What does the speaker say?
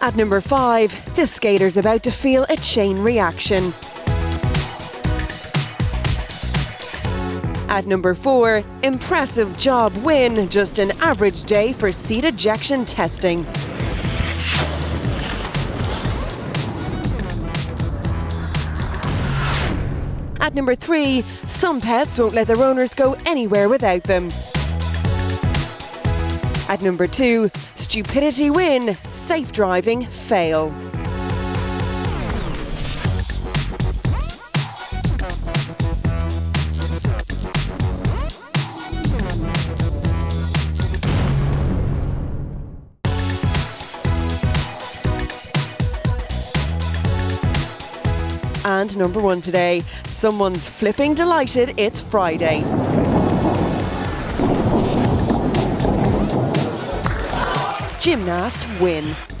At number five, this skater's about to feel a chain reaction. At number four, impressive job win, just an average day for seat ejection testing. At number three, some pets won't let their owners go anywhere without them. At number two, stupidity win, safe driving fail. And number one today, someone's flipping delighted it's Friday. Gymnast win.